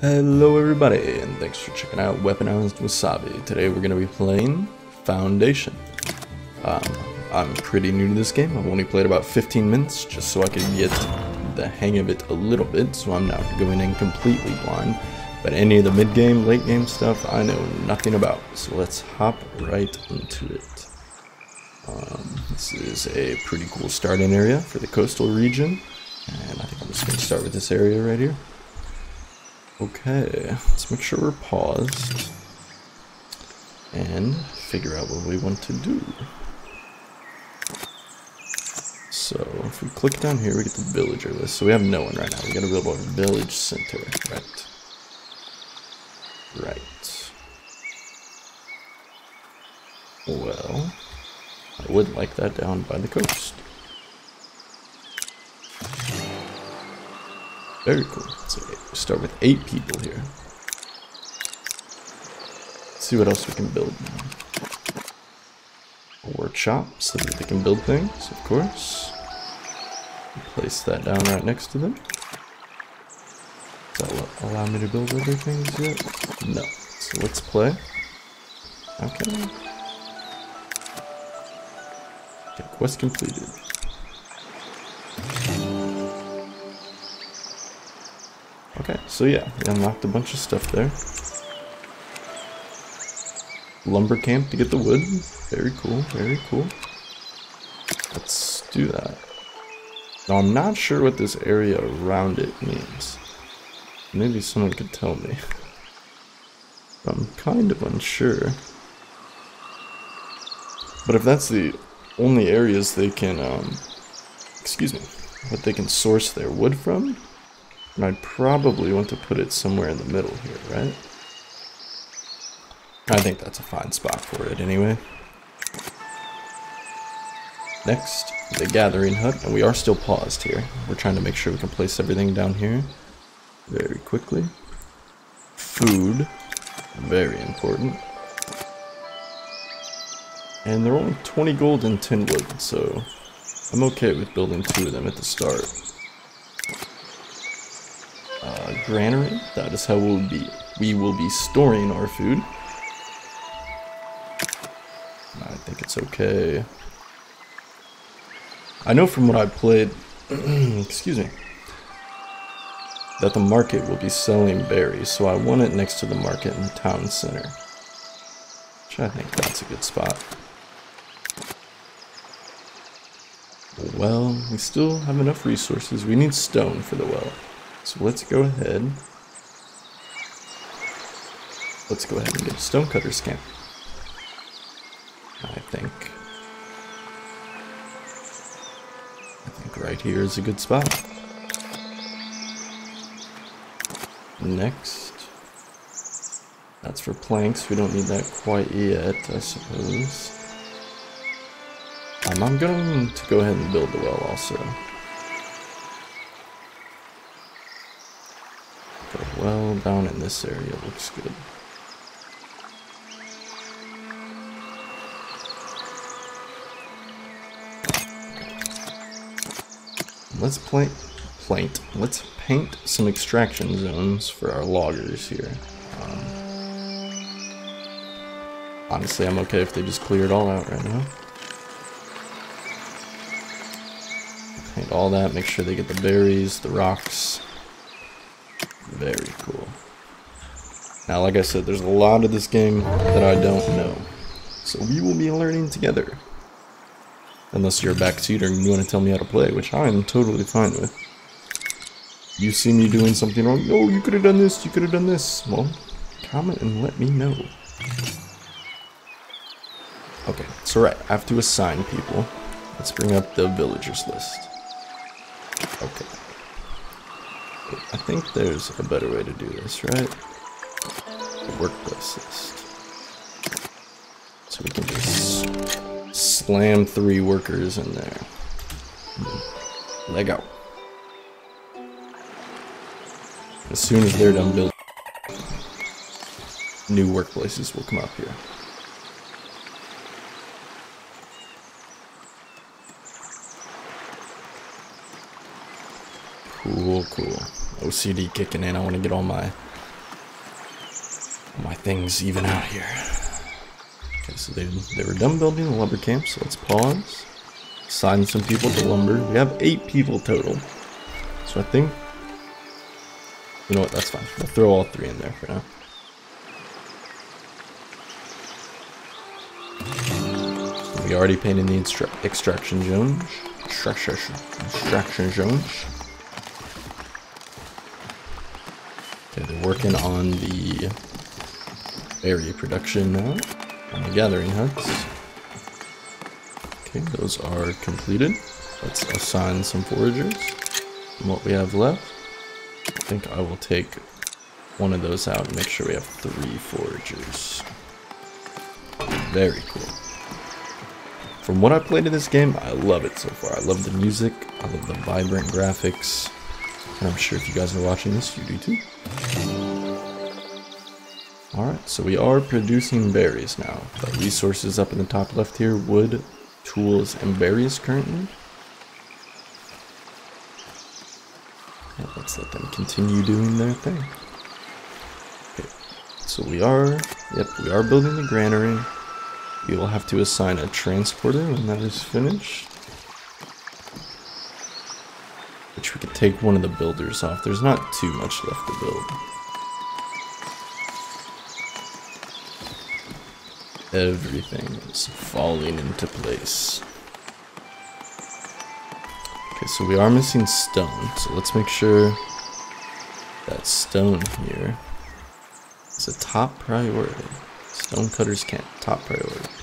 Hello everybody, and thanks for checking out Weaponized Wasabi. Today we're going to be playing Foundation. Um, I'm pretty new to this game, I've only played about 15 minutes, just so I can get the hang of it a little bit, so I'm not going in completely blind. But any of the mid-game, late-game stuff, I know nothing about, so let's hop right into it. Um, this is a pretty cool starting area for the coastal region, and I think I'm just going to start with this area right here. Okay, let's make sure we're paused and figure out what we want to do. So if we click down here, we get the villager list. So we have no one right now. We gotta build our village center, right? Right. Well, I would like that down by the coast. Very cool. So start with eight people here. Let's see what else we can build A workshop so that they can build things, of course. Place that down right next to them. Does that allow me to build other things yet? No. So let's play. Okay. Okay, quest completed. Okay, so yeah, we unlocked a bunch of stuff there. Lumber camp to get the wood. Very cool, very cool. Let's do that. Now I'm not sure what this area around it means. Maybe someone could tell me. I'm kind of unsure. But if that's the only areas they can, um, excuse me, what they can source their wood from, and I'd probably want to put it somewhere in the middle here, right? I think that's a fine spot for it anyway. Next, the gathering hut, and we are still paused here. We're trying to make sure we can place everything down here very quickly. Food, very important. And they're only 20 gold and 10 wood, so I'm okay with building two of them at the start Uh, granary. That is how we'll be we will be storing our food. I think it's okay. I know from what I played, excuse me, that the market will be selling berries, so I want it next to the market in the town center. Which I think that's a good spot. Well, we still have enough resources. We need stone for the well. So let's go ahead. Let's go ahead and get stonecutter's camp. I think. I think right here is a good spot. Next. That's for planks. We don't need that quite yet, I suppose. Um, I'm going to go ahead and build the well also. Well down in this area looks good. Let's plant, plant, let's paint some extraction zones for our loggers here. Um, honestly, I'm okay if they just clear it all out right now. Paint all that, make sure they get the berries, the rocks, very cool. Now, like I said, there's a lot of this game that I don't know. So we will be learning together. Unless you're a backseater and you want to tell me how to play, which I am totally fine with. You see me doing something wrong, oh, you could have done this, you could have done this. Well, comment and let me know. Okay, so right, I have to assign people. Let's bring up the villagers list. Okay. I think there's a better way to do this, right? Workplace list. So we can just slam three workers in there. Leg out. As soon as they're done building, new workplaces will come up here. Cool, cool. OCD kicking in. I want to get all my My things even out here. Okay, so they, they were done building the lumber camp, so let's pause. Assign some people to lumber. We have eight people total. So I think... You know what, that's fine. We'll throw all three in there for now. We already painted the extraction zones. Extraction, extraction zones. Okay, they're working on the berry production now. On the gathering huts. Okay, those are completed. Let's assign some foragers. What we have left, I think I will take one of those out and make sure we have three foragers. Very cool. From what I played in this game, I love it so far. I love the music, I love the vibrant graphics, and I'm sure if you guys are watching this, you do too. So we are producing berries now. The resources up in the top left here, wood, tools, and berries currently. Yeah, let's let them continue doing their thing. Okay, so we are, yep, we are building the granary. We will have to assign a transporter when that is finished. Which we could take one of the builders off. There's not too much left to build. Everything is falling into place. Okay, so we are missing stone. So let's make sure that stone here is a top priority. Stonecutters camp, top priority.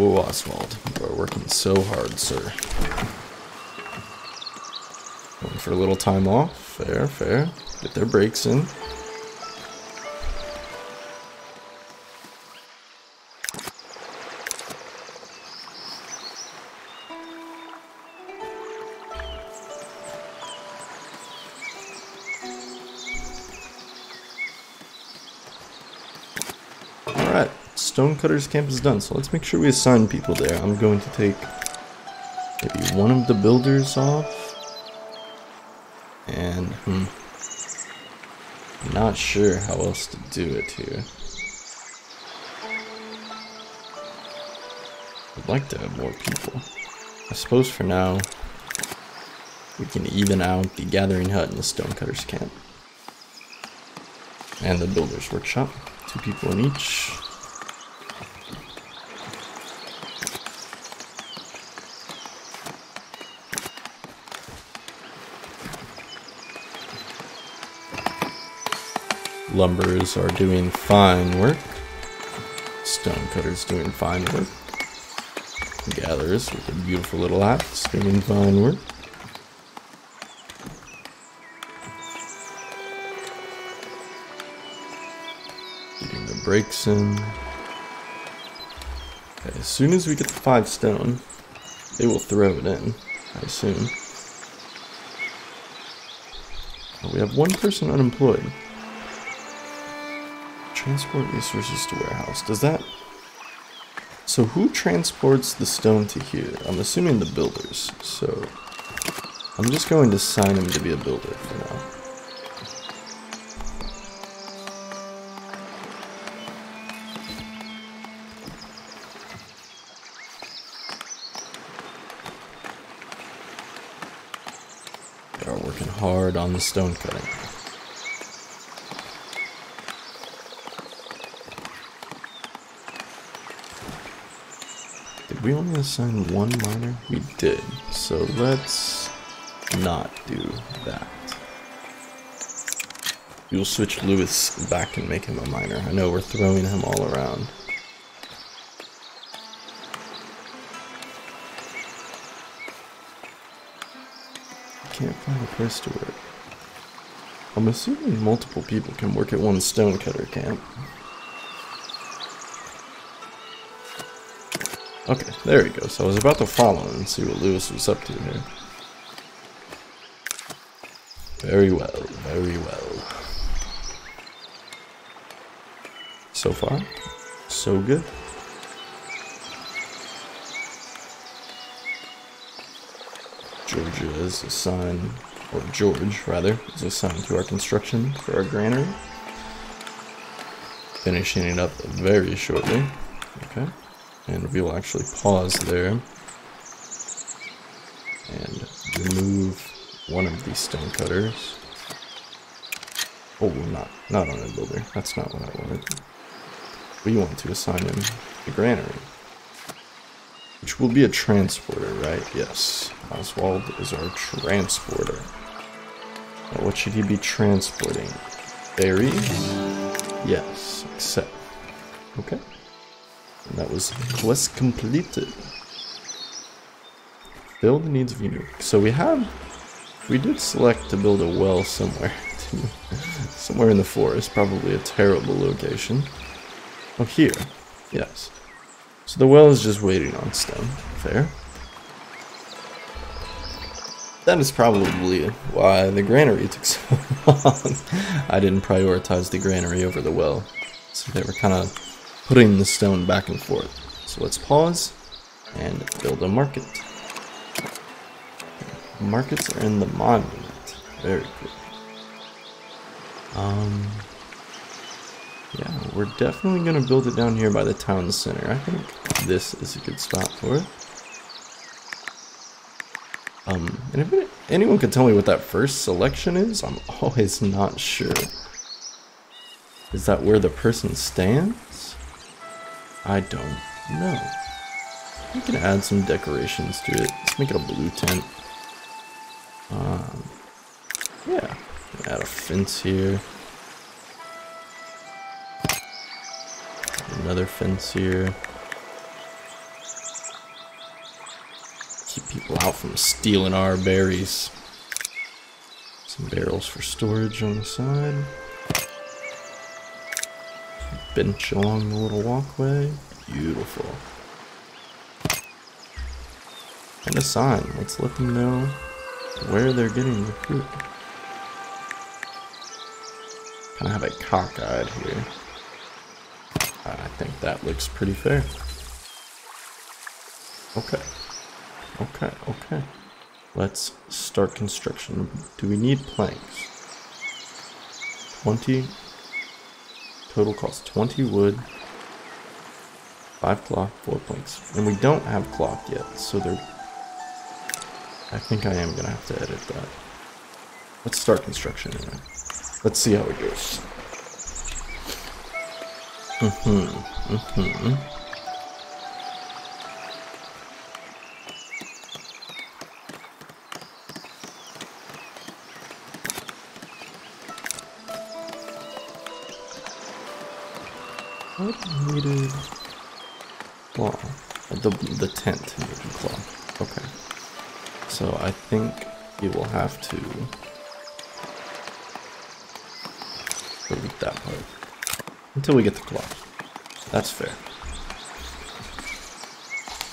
Oh, Oswald, you are working so hard, sir. Going for a little time off. Fair, fair. Get their breaks in. Stonecutters camp is done, so let's make sure we assign people there. I'm going to take maybe one of the builders off. And, hmm. Not sure how else to do it here. I'd like to have more people. I suppose for now, we can even out the gathering hut and the stonecutters camp. And the builder's workshop. Two people in each. Lumbers are doing fine work. Stonecutters doing fine work. Gatherers with a beautiful little axe doing fine work. Getting the breaks in. Okay, as soon as we get the five stone, they will throw it in, I assume. We have one person unemployed. Transport resources to warehouse. Does that... So who transports the stone to here? I'm assuming the builders. So I'm just going to sign him to be a builder for now. They are working hard on the stone cutting. We only assign one miner? We did. So let's not do that. We'll switch Lewis back and make him a miner. I know we're throwing him all around. Can't find a place to work. I'm assuming multiple people can work at one stonecutter camp. Okay, there he goes. I was about to follow and see what Lewis was up to here. Very well, very well. So far, so good. Georgia is assigned, or George rather, is assigned to our construction for our granary. Finishing it up very shortly. Okay. And we will actually pause there and remove one of these stone cutters. Oh, not, not on a builder. That's not what I wanted. We want to assign him the granary. Which will be a transporter, right? Yes. Oswald is our transporter. Now, what should he be transporting? Berries? Yes, accept. Okay. That was quest completed. Build the needs of Unique. So we have, we did select to build a well somewhere. somewhere in the forest, probably a terrible location. Oh, here. Yes. So the well is just waiting on stone. Fair. That is probably why the granary took so long. I didn't prioritize the granary over the well. So they were kind of putting the stone back and forth. So let's pause and build a market. Markets are in the monument. Very good. Um, yeah, we're definitely going to build it down here by the town center. I think this is a good spot for it. Um, and if it, anyone could tell me what that first selection is, I'm always not sure. Is that where the person stands? I don't know. We can add some decorations to it. Let's make it a blue tent. Um, yeah, add a fence here. Another fence here. Keep people out from stealing our berries. Some barrels for storage on the side. Bench along the little walkway. Beautiful. And a sign. Let's let them know where they're getting the fruit. Kind of have it cockeyed here. I think that looks pretty fair. Okay. Okay, okay. Let's start construction. Do we need planks? 20. Total cost 20 wood. 5 cloth, 4 planks. And we don't have cloth yet, so they're... I think I am going to have to edit that. Let's start construction anyway. Let's see how it goes. Mm-hmm. Mm-hmm. The the tent needed cloth. Okay. So I think you will have to delete that part. Until we get the cloth. That's fair.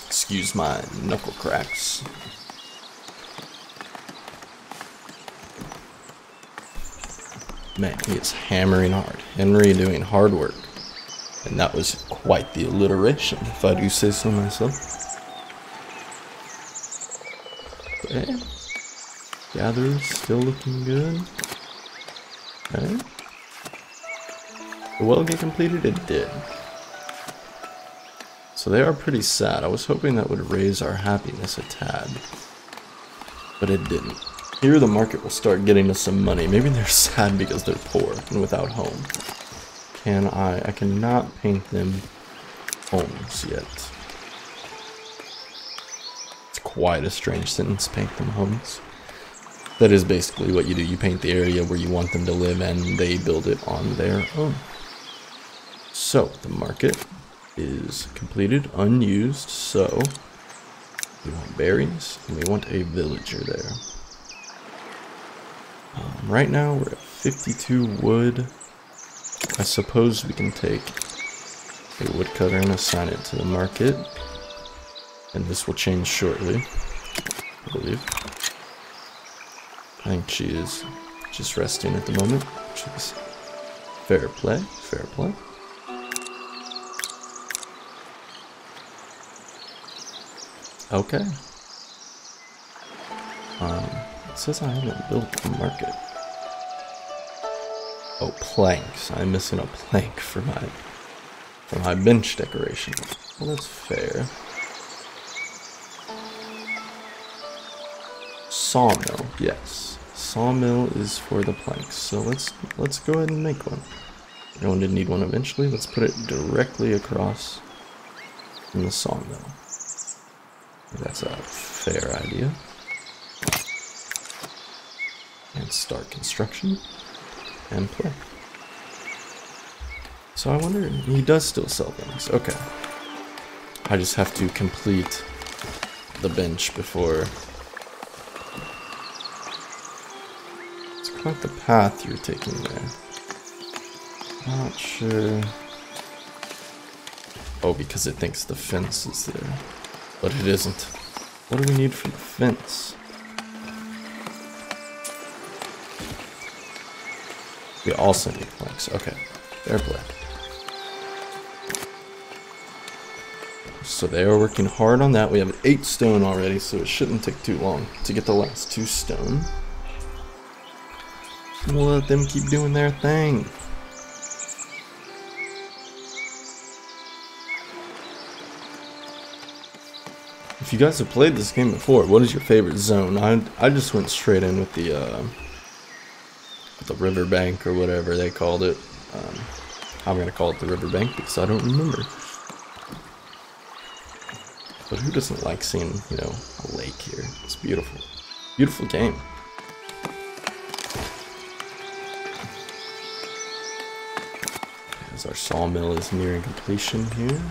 Excuse my knuckle cracks. Man, he is hammering hard. Henry doing hard work. And that was quite the alliteration, if I do say so myself. Okay. Eh, gatherer's still looking good. Okay. The well get completed? It did. So they are pretty sad. I was hoping that would raise our happiness a tad. But it didn't. Here the market will start getting us some money. Maybe they're sad because they're poor and without home. Can I? I cannot paint them homes yet. It's quite a strange sentence, paint them homes. That is basically what you do. You paint the area where you want them to live and they build it on their own. So, the market is completed, unused, so we want berries, and we want a villager there. Um, right now, we're at 52 wood. I suppose we can take a woodcutter and assign it to the market. And this will change shortly, I believe. I think she is just resting at the moment, which is fair play, fair play. Okay. Um, it says I haven't built a market. Oh, planks. I'm missing a plank for my for my bench decoration. Well, that's fair. Sawmill, yes. Sawmill is for the planks. So let's let's go ahead and make one. We're going to need one eventually. Let's put it directly across from the sawmill. That's a fair idea. And start construction and play. So I wonder, he does still sell things. Okay. I just have to complete the bench before... It's quite the path you're taking there. Not sure... Oh, because it thinks the fence is there. But it isn't. What do we need for the fence? We also need planks. Okay, fair play. So they are working hard on that. We have eight stone already, so it shouldn't take too long to get the last two stone. we'll let them keep doing their thing. If you guys have played this game before, what is your favorite zone? I I just went straight in with the uh, the riverbank or whatever they called it. Um, I'm gonna call it the riverbank because I don't remember. But who doesn't like seeing, you know, a lake here? It's beautiful. Beautiful game. As our sawmill is nearing completion here.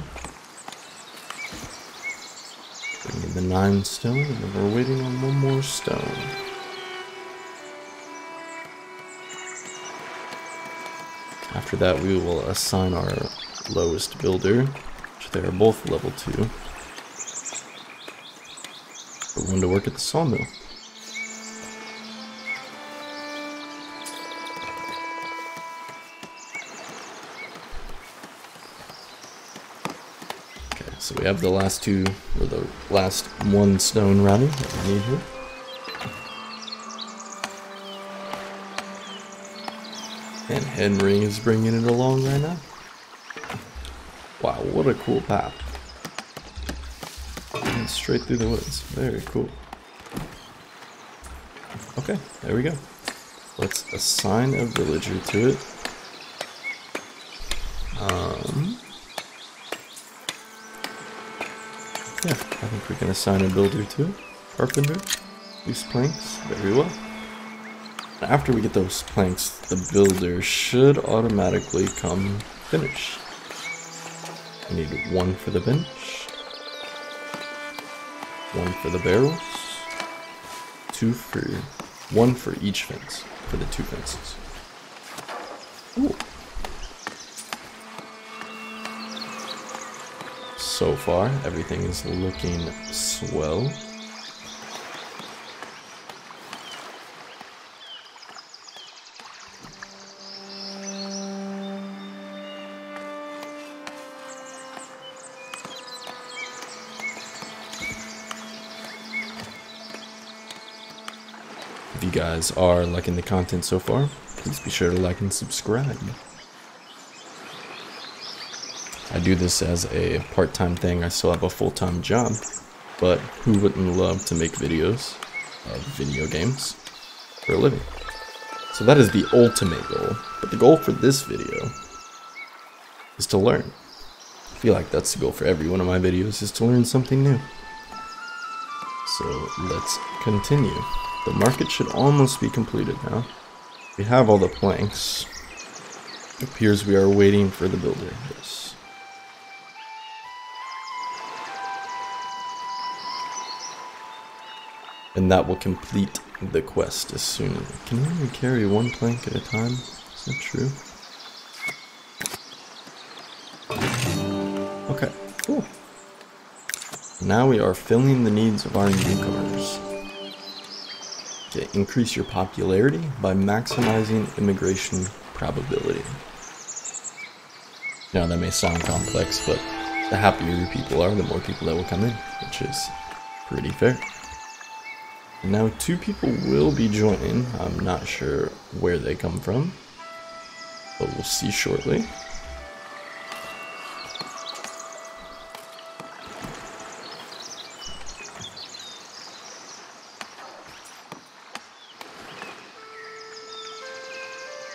Bringing the nine stone, and we're waiting on one more stone. After that, we will assign our lowest builder, which they are both level 2. For one to work at the sawmill. Okay, so we have the last two, or the last one stone rather, that we need here. And Henry is bringing it along right now. Wow, what a cool path. And straight through the woods. Very cool. Okay, there we go. Let's assign a villager to it. Um, yeah, I think we can assign a builder to it. Carpenter, these planks, very well. After we get those planks, the builder should automatically come finish. I need one for the bench, one for the barrels, two for, one for each fence, for the two fences. Ooh. So far, everything is looking swell. Guys are liking the content so far, please be sure to like and subscribe. I do this as a part-time thing, I still have a full-time job, but who wouldn't love to make videos of video games for a living? So that is the ultimate goal, but the goal for this video is to learn. I feel like that's the goal for every one of my videos, is to learn something new. So let's continue. The market should almost be completed now. We have all the planks. It appears we are waiting for the builder. Yes. And that will complete the quest as soon as... Can we only carry one plank at a time? Is that true? Okay, cool. Now we are filling the needs of our newcomers to increase your popularity by maximizing immigration probability. Now that may sound complex, but the happier your people are, the more people that will come in, which is pretty fair. Now two people will be joining. I'm not sure where they come from, but we'll see shortly.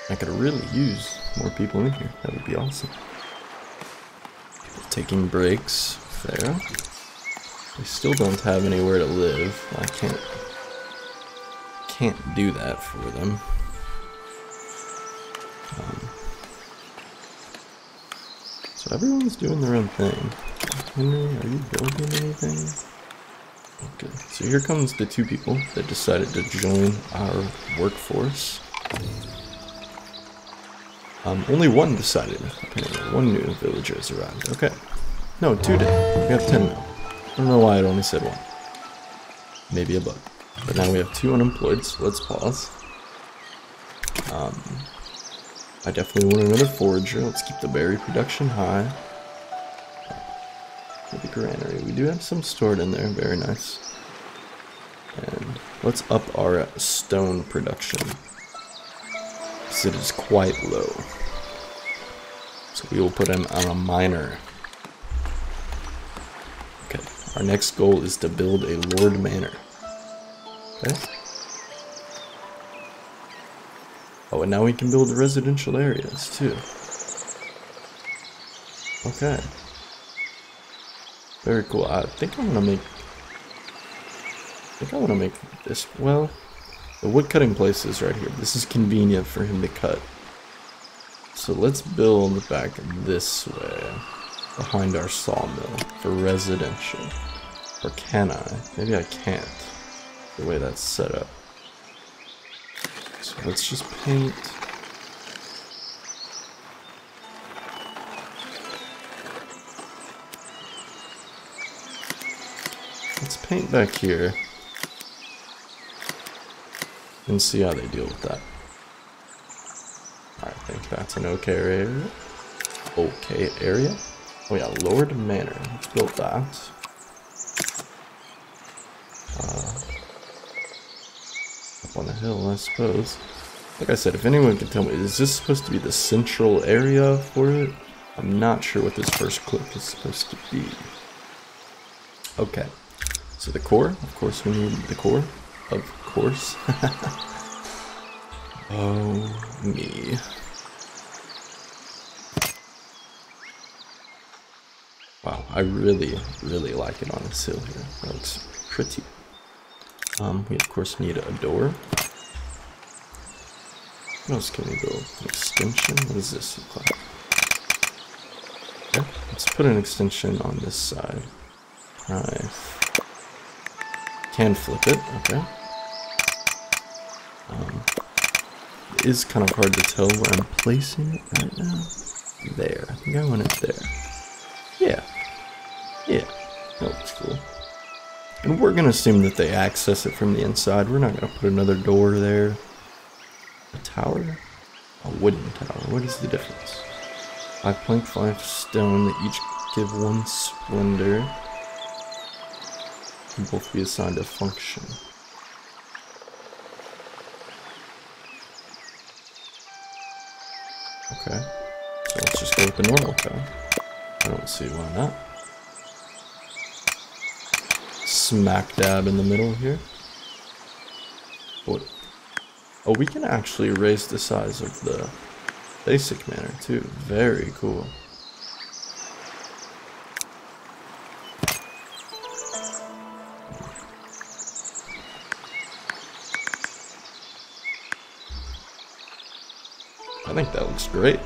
I could really use more people in here. That would be awesome. Taking breaks. Fair. They still don't have anywhere to live. I can't can't do that for them. Um, so everyone's doing their own thing. Henry, are you building anything? Okay, so here comes the two people that decided to join our workforce. Um, only one decided, apparently. One new villager has arrived. Okay. No, two did. We have ten now. I don't know why it only said one. Maybe a bug. But now we have two unemployed, so let's pause. Um, I definitely want another forager. Let's keep the berry production high. The granary. We do have some stored in there. Very nice. And let's up our stone production because it is quite low. So we will put him on a miner. Okay, our next goal is to build a Lord Manor. Okay. Oh, and now we can build residential areas too. Okay. Very cool. I think I'm gonna make. I think I want to make this. Well, the wood cutting place is right here. This is convenient for him to cut. So let's build back this way, behind our sawmill, for residential. Or can I? Maybe I can't, the way that's set up. So let's just paint. Let's paint back here and see how they deal with that. That's an okay area. Okay area. Oh yeah, Lord Manor. Let's build that. Uh, up on the hill, I suppose. Like I said, if anyone can tell me, is this supposed to be the central area for it? I'm not sure what this first clip is supposed to be. Okay. So the core, of course we need the core. Of course. oh, me. I really, really like it on the sill here. That looks pretty. Um, we of course need a door. What else can we build? An extension? What does this look like? Okay, let's put an extension on this side. I Can flip it, okay. Um, it is kind of hard to tell where I'm placing it right now. There, I think I want it there. And we're gonna assume that they access it from the inside. We're not gonna put another door there. A tower? A wooden tower. What is the difference? Five plank, five stone. They each give one splendor. Can both be assigned a function. Okay. So let's just go with the normal tower. I don't see why not. Smack dab in the middle here. Oh, we can actually raise the size of the basic manor too. Very cool. I think that looks great.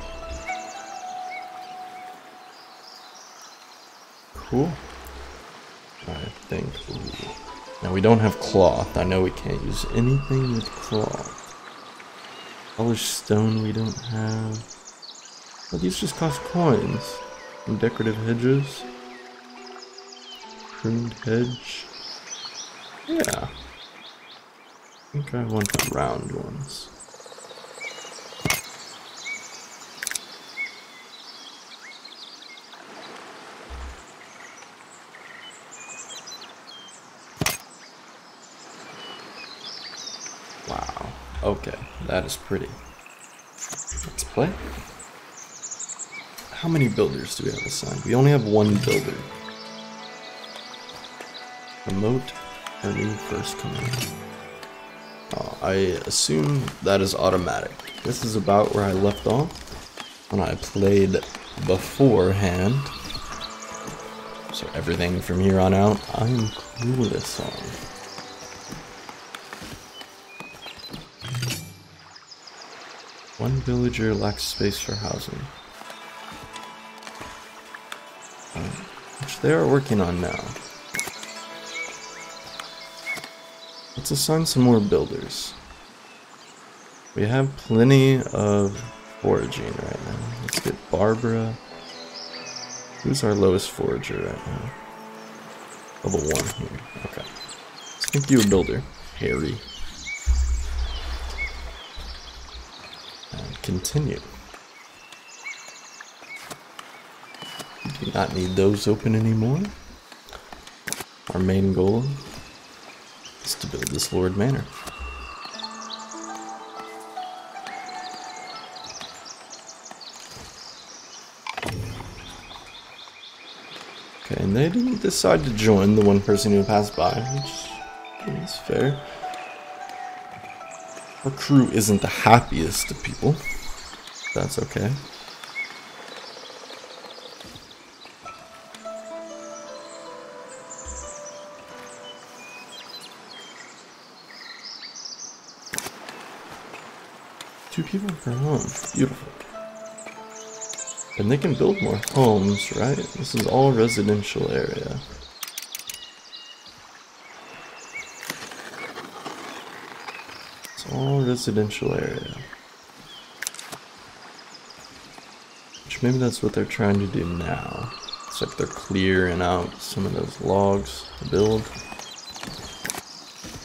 Cool. Think. Ooh. Now we don't have cloth. I know we can't use anything with cloth. Polished stone we don't have. But these just cost coins. And decorative hedges. Pruned hedge. Yeah. I think I want the round ones. Okay, that is pretty. Let's play. How many builders do we have assigned? We only have one builder. Our new first command. Oh, I assume that is automatic. This is about where I left off when I played beforehand. So everything from here on out, I'm clueless on. One villager lacks space for housing. Um, which they are working on now. Let's assign some more builders. We have plenty of foraging right now. Let's get Barbara. Who's our lowest forager right now? Level 1 here. Okay. Let's make you a builder, Harry. Continue. We do not need those open anymore. Our main goal is to build this Lord Manor. Okay, and they didn't decide to join the one person who passed by, which is fair. Our crew isn't the happiest of people. That's okay. Two people per home. Beautiful. And they can build more homes, right? This is all residential area. It's all residential area. Which maybe that's what they're trying to do now. It's like they're clearing out some of those logs to build.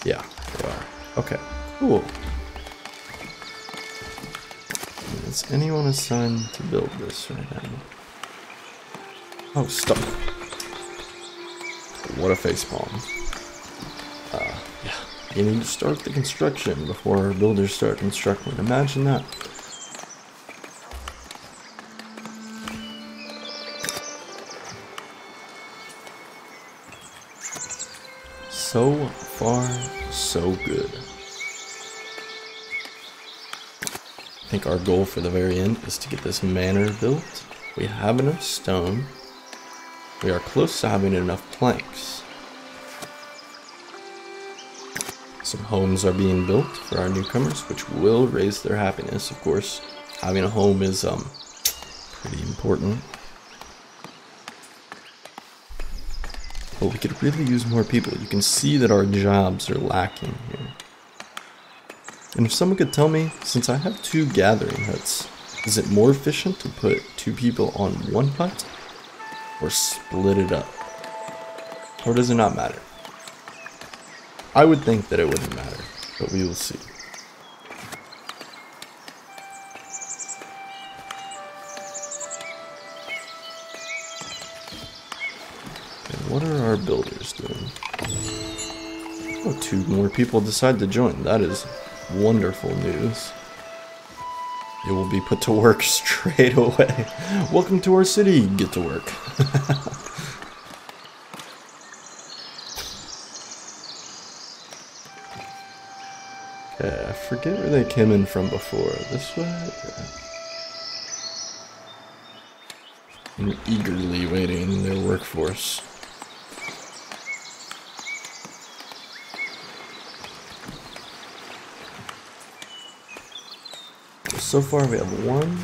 Yeah, they are. Okay, cool. Is anyone assigned to build this right now? Oh, stop. What a facepalm. Uh, You need to start the construction before our builders start constructing. Imagine that. So far, so good. I think our goal for the very end is to get this manor built. We have enough stone. We are close to having enough planks. Some homes are being built for our newcomers, which will raise their happiness, of course. Having a home is um pretty important. But we could really use more people. You can see that our jobs are lacking here. And if someone could tell me, since I have two gathering huts, is it more efficient to put two people on one hut or split it up? Or does it not matter? I would think that it wouldn't matter, but we will see. And what are our builders doing? Oh, two more people decide to join. That is wonderful news. It will be put to work straight away. Welcome to our city. Get to work. okay, I forget where they came in from before. This way? I'm eagerly waiting their workforce. So far we have one,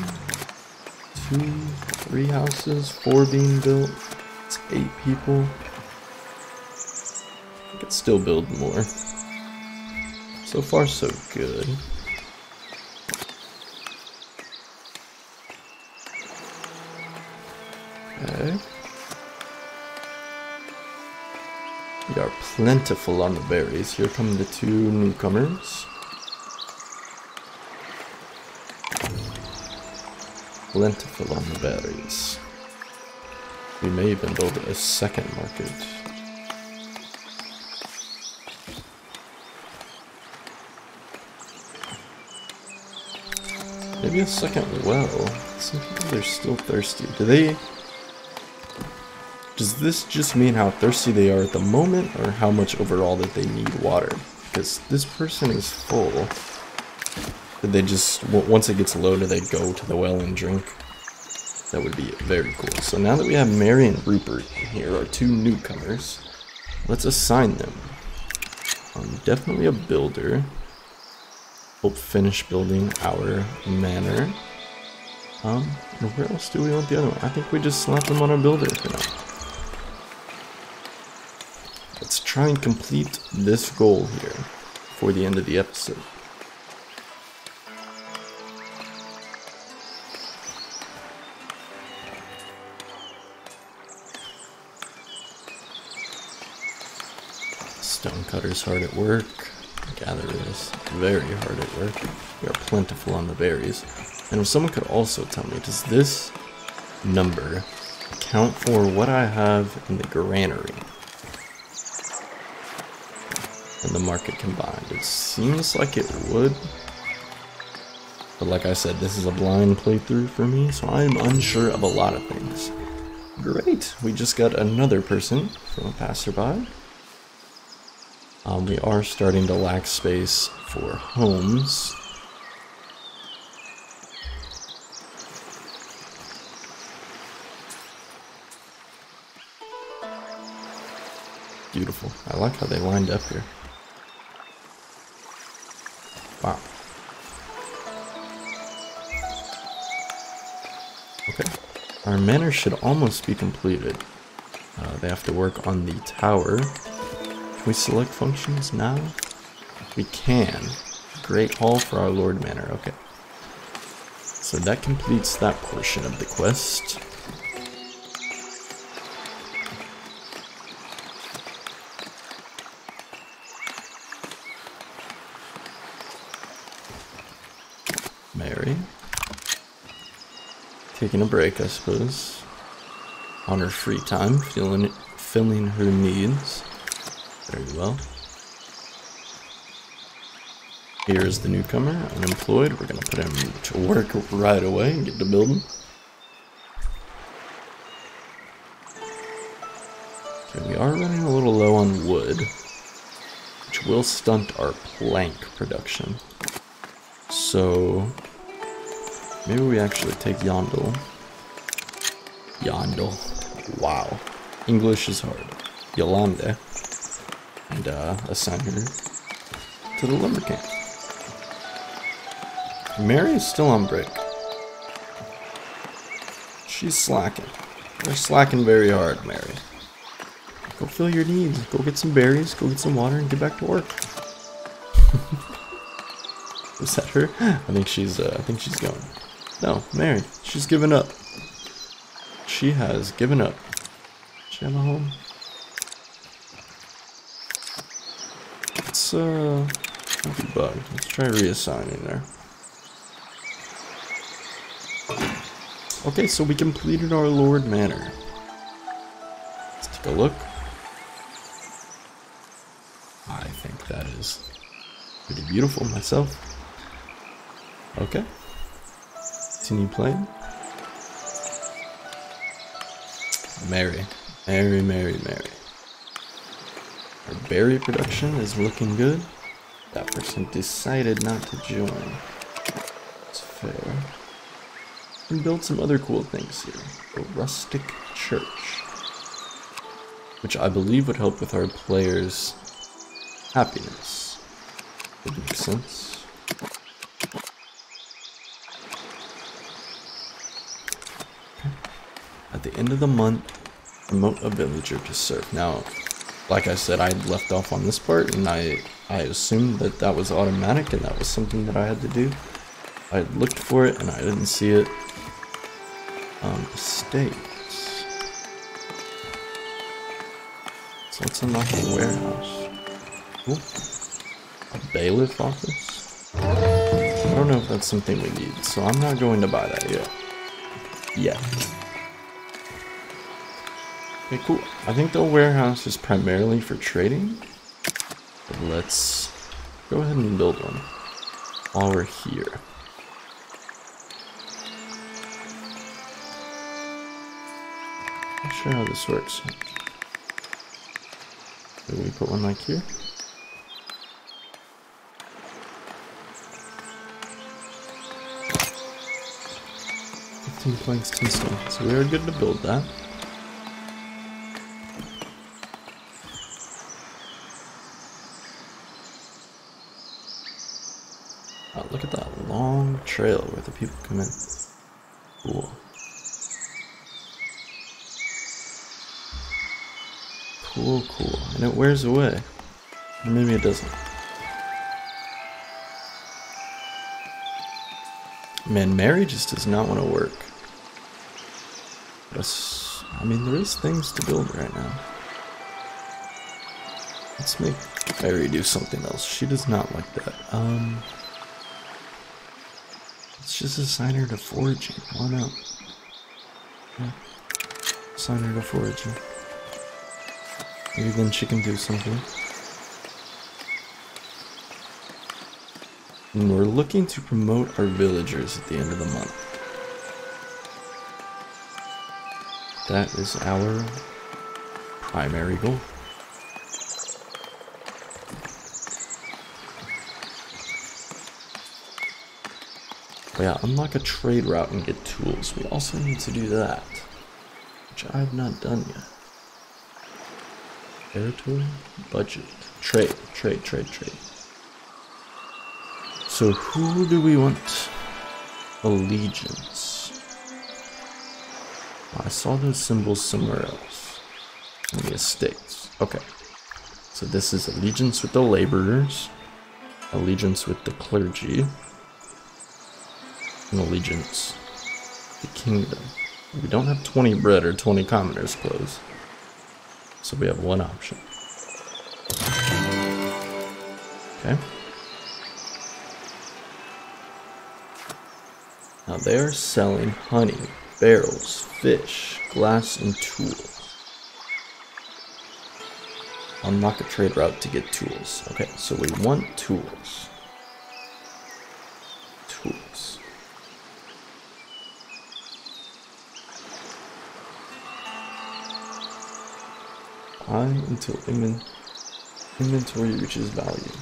two, three houses, four being built. It's eight people. I could still build more. So far so good. Okay. We are plentiful on the berries. Here come the two newcomers. plentiful on the berries. We may even build a second market. Maybe a second well. Some people are still thirsty. Do they... Does this just mean how thirsty they are at the moment, or how much overall that they need water? Because this person is full. Did they just, once it gets low, do they go to the well and drink? That would be very cool. So now that we have Mary and Rupert here, our two newcomers, let's assign them. I'm definitely a builder. Finish building our manor. Um, where else do we want the other one? I think we just slap them on our builder for now. Let's try and complete this goal here for the end of the episode. Stonecutters hard at work. Gatherers very hard at work. We are plentiful on the berries. And if someone could also tell me, does this number account for what I have in the granary? and the market combined. It seems like it would. But like I said, this is a blind playthrough for me, so I'm unsure of a lot of things. Great, we just got another person from a passerby. Um, we are starting to lack space for homes. Beautiful. I like how they lined up here. Wow. Okay. Our manor should almost be completed. Uh, they have to work on the tower. We select functions now? We can. Great Hall for our Lord Manor. Okay. So that completes that portion of the quest. Mary. Taking a break, I suppose. On her free time, feeling, filling her needs. Very well. Here's the newcomer, unemployed. We're gonna put him to work right away and get to building. Okay, we are running a little low on wood, which will stunt our plank production. So, Maybe we actually take Yondel. Yondel. Wow. English is hard. Yolande. And uh, assign her to the lumber camp. Mary is still on break. She's slacking. They're slacking very hard, Mary. Go fill your needs. Go get some berries, go get some water, and get back to work. Is that her? I think she's. Uh, I think she's going. No, Mary. She's given up. She has given up. Does she have a home? Let's, uh... Debug. Let's try reassigning there. Okay, so we completed our Lord Manor. Let's take a look. I think that is pretty beautiful myself. Okay continue playing. Mary. Mary, Mary, Mary. Berry production is looking good. That person decided not to join. It's fair. We build some other cool things here. A rustic church. Which I believe would help with our players' happiness. Would make sense. At the end of the month, promote a villager to serve. Now, like I said, I left off on this part, and I, I assumed that that was automatic, and that was something that I had to do. I looked for it, and I didn't see it. Um, estates. So let's unlock warehouse. A bailiff office? I don't know if that's something we need, so I'm not going to buy that yet. Yeah. Okay, cool. I think the warehouse is primarily for trading. But let's go ahead and build one while we're here. Not sure how this works. Did we put one like here? Fifteen planks to install, so we are good to build that. Trail where the people come in. Cool. Cool, cool. And it wears away. Or maybe it doesn't. Man, Mary just does not want to work. But, I mean, there is things to build right now. Let's make Mary do something else. She does not like that. Um... Just assign her to foraging. Why not? Yeah. Assign her to foraging. Maybe then she can do something. And we're looking to promote our villagers at the end of the month. That is our primary goal. Yeah, unlock a trade route and get tools. We also need to do that, which I have not done yet. Territory, budget, trade, trade, trade, trade. So who do we want allegiance? I saw those symbols somewhere else. In the estates. Okay. So this is allegiance with the laborers, allegiance with the clergy, and allegiance. The kingdom. We don't have 20 bread or 20 commoners clothes. So we have one option. Okay. Now they're selling honey, barrels, fish, glass, and tools. Unlock a trade route to get tools. Okay, so we want. Tools. Time until inventory reaches value.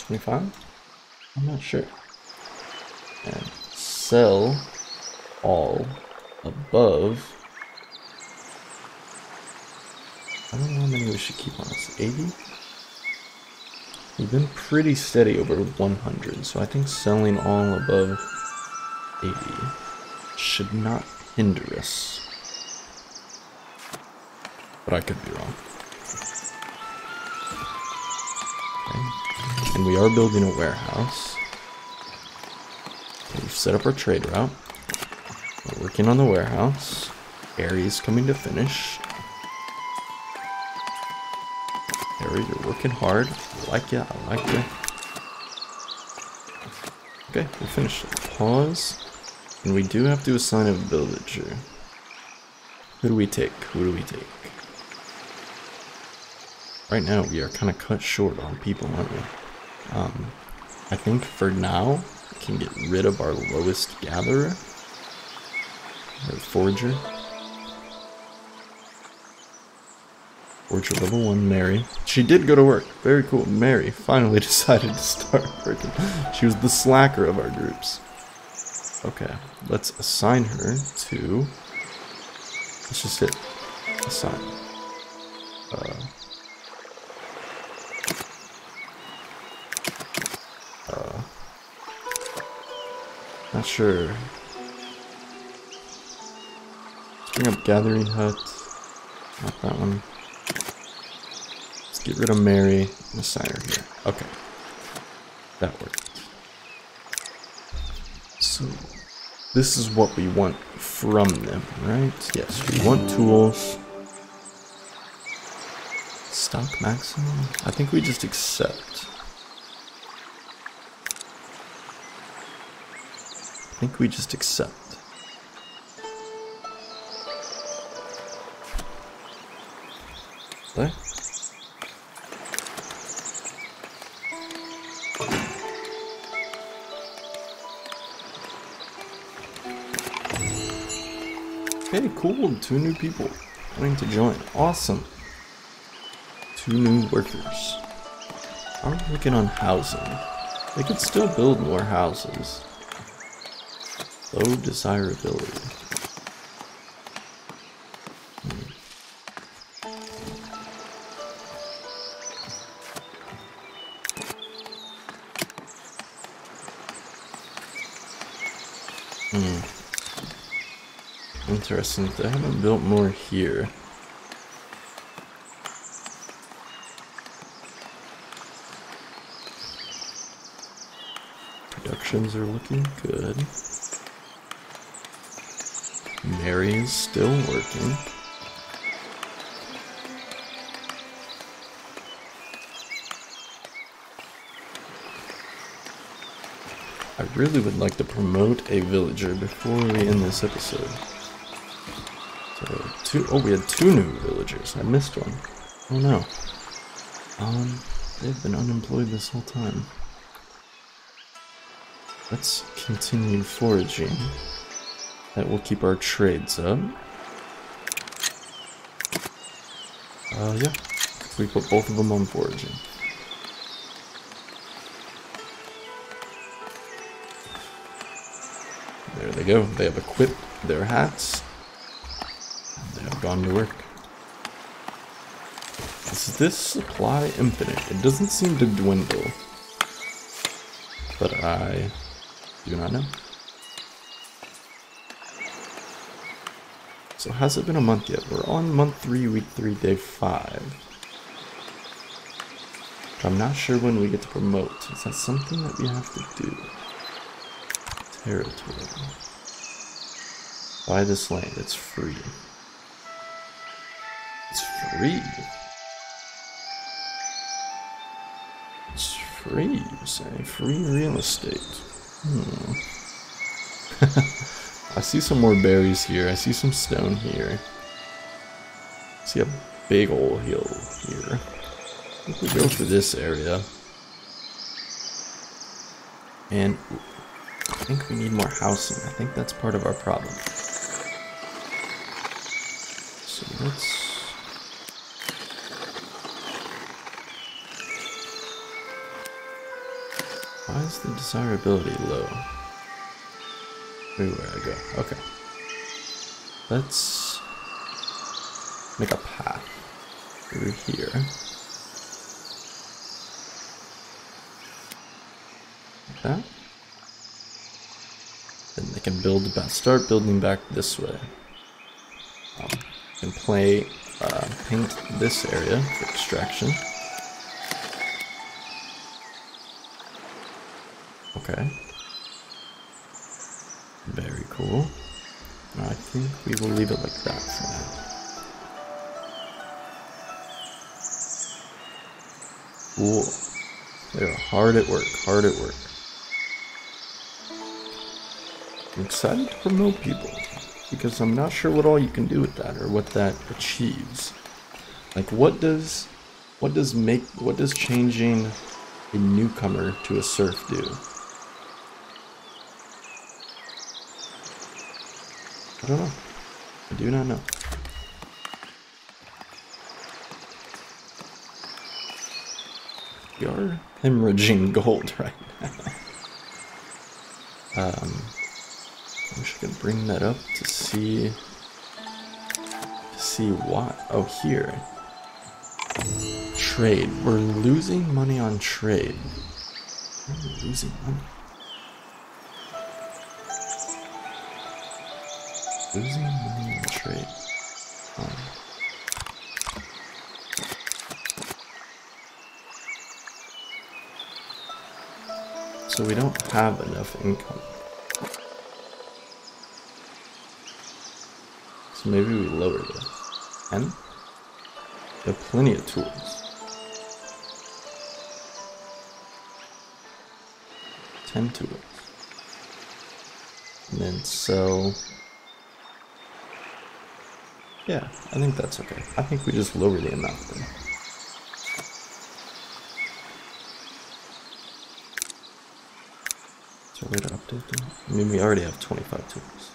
25? I'm not sure. And sell all above. I don't know how many we should keep on us. 80? We've been pretty steady over 100, so I think selling all above 80 should not hinder us. But I could be wrong. Okay. And we are building a warehouse. We've set up our trade route. We're working on the warehouse. Aries coming to finish. Harry, you're working hard. I like you. I like you. Okay, we finished. Pause. And we do have to assign a villager. Who do we take? Who do we take? Right now we are kind of cut short on people, aren't we? Um, I think for now, we can get rid of our lowest gatherer. Or forger. Forger level 1, Mary. She did go to work. Very cool. Mary finally decided to start working. She was the slacker of our groups. Okay, let's assign her to... Let's just hit assign. Uh, Not sure. Let's bring up Gathering Hut. Not that one. Let's get rid of Mary and assign her here. Okay. That worked. So, this is what we want from them, right? Yes, we want tools. Stock maximum? I think we just accept. Think we just accept. What? Okay, cool. Two new people wanting to join. Awesome. Two new workers. I'm we looking on housing? They could still build more houses. Low desirability. Hmm. Interesting. They haven't built more here. Productions are looking good. Mary is still working. I really would like to promote a villager before we end this episode. So, two, oh, we had two new villagers. I missed one. Oh no. Um, they've been unemployed this whole time. Let's continue foraging. That will keep our trades up. Uh, yeah. We put both of them on foraging. There they go. They have equipped their hats. They have gone to work. Is this supply infinite? It doesn't seem to dwindle. But I do not know. So has it been a month yet? We're on month 3, week 3, day 5. I'm not sure when we get to promote. Is that something that we have to do? Territory. Buy this land, it's free. It's free. It's free, you say? Free real estate. Hmm. I see some more berries here. I see some stone here. I see a big old hill here. I we go for this area. And I think we need more housing. I think that's part of our problem. So let's... Why is the desirability low? Everywhere I go. Okay. Let's make a path through here. Like that. Then they can build back, start building back this way. Um, play, uh, paint this area for extraction. Okay. Cool. I think we will leave it like that for now. Cool. They're hard at work, hard at work. I'm excited to promote people because I'm not sure what all you can do with that or what that achieves. Like what does what does make what does changing a newcomer to a serf do? I don't know. I do not know. We are hemorrhaging gold right now. um, I wish I could bring that up to see to see what. Oh, here. Trade. We're losing money on trade. We're losing money. Losing money on trade. Um, so we don't have enough income. So maybe we lower this. And we have plenty of tools. 10 tools. And then sell yeah, I think that's okay. I think we just lower the amount then. Is there a way to update them? I mean, we already have 25 tools.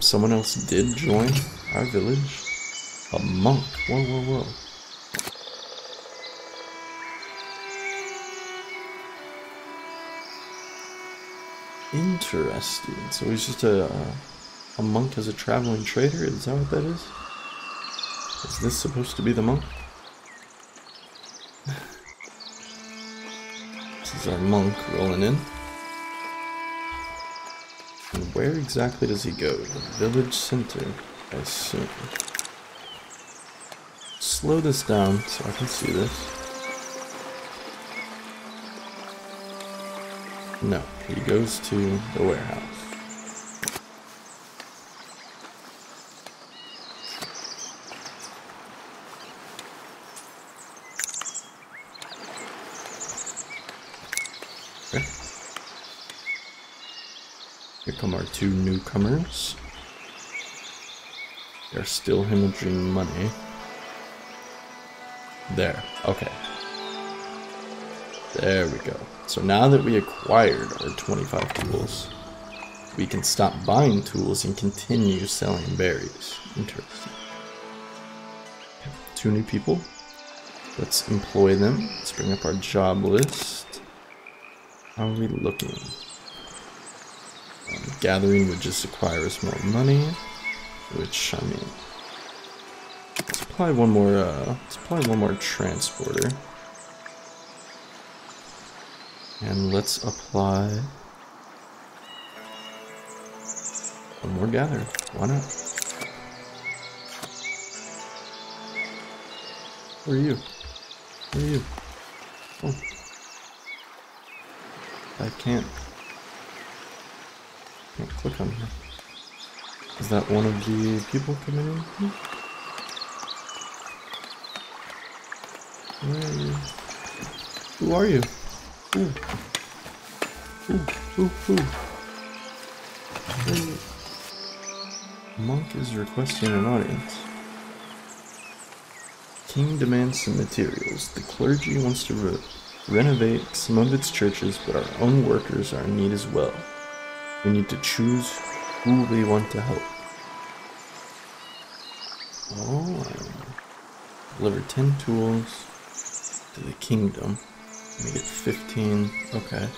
Someone else did join our village. A monk. Whoa, whoa, whoa. Interesting. So he's just a a monk as a traveling trader. Is that what that is? Is this supposed to be the monk? this is our monk rolling in. And where exactly does he go? The village center, I assume. Slow this down so I can see this. No, he goes to the warehouse. Okay. Here come our two newcomers. They're still hemorrhaging money. There. Okay. There we go. So now that we acquired our 25 tools, we can stop buying tools and continue selling berries. Interesting. Two new people. Let's employ them. Let's bring up our job list. How are we looking? Um, gathering would just acquire us more money, which, I mean, let's apply one more, uh, let's apply one more transporter. And let's apply one more gather. Why not? Where are you? Where are you? Oh. I can't. Can't click on here. Is that one of the people coming in? Where are you? Who are you? Ooh. Ooh, ooh, ooh. Monk is requesting an audience. King demands some materials. The clergy wants to re renovate some of its churches, but our own workers are in need as well. We need to choose who we want to help. Oh, deliver 10 tools to the kingdom. Me get 15. Okay.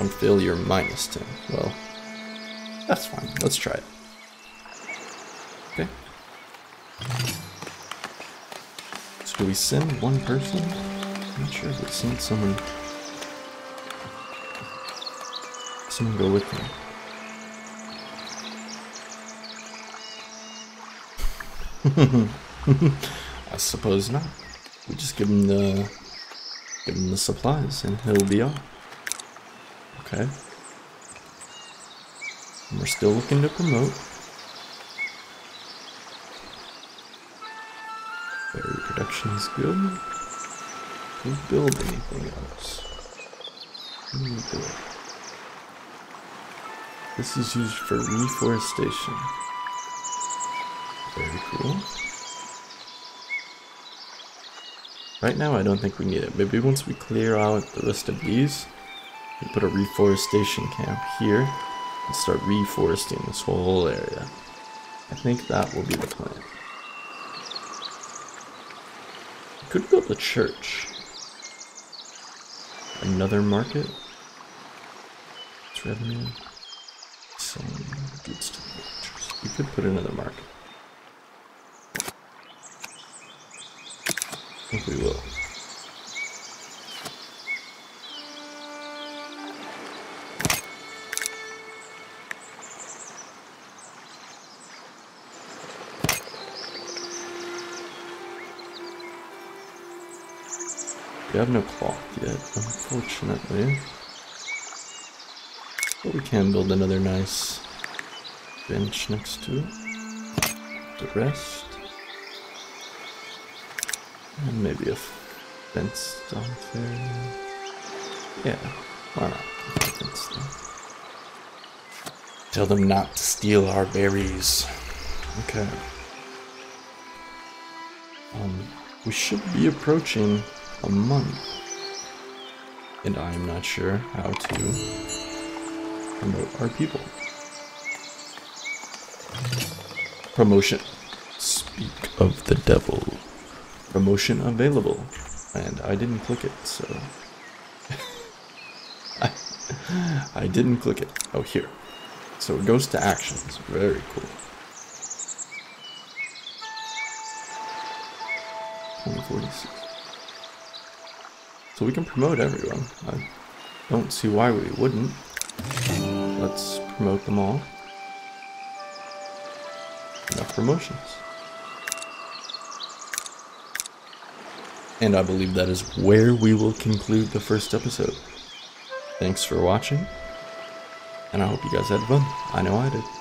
On failure minus 10. Well, that's fine. Let's try it. Okay. So do we send one person? I'm not sure if we send someone. Someone go with me. I suppose not. We just give him the Give him the supplies and he'll be off. Okay. And we're still looking to promote. Berry production is good. Can we build anything else? Build? This is used for reforestation. Very cool. Right now, I don't think we need it. Maybe once we clear out the rest of these, we put a reforestation camp here and start reforesting this whole area. I think that will be the plan. Could build a church. Another market. It's revenue. Some goods to the. We could put another market. Think we will. We have no clock yet, unfortunately. But we can build another nice bench next to it. The rest. And maybe a fence down there. Yeah, why not? Fence. Tell them not to steal our berries. Okay. Um, we should be approaching a month. And I am not sure how to promote our people. Promotion. Speak of the devil. Promotion available. And I didn't click it, so. I, I didn't click it. Oh, here. So it goes to actions. Very cool. 2046. So we can promote everyone. I don't see why we wouldn't. Let's promote them all. Enough promotions. And I believe that is where we will conclude the first episode. Thanks for watching, and I hope you guys had fun. I know I did.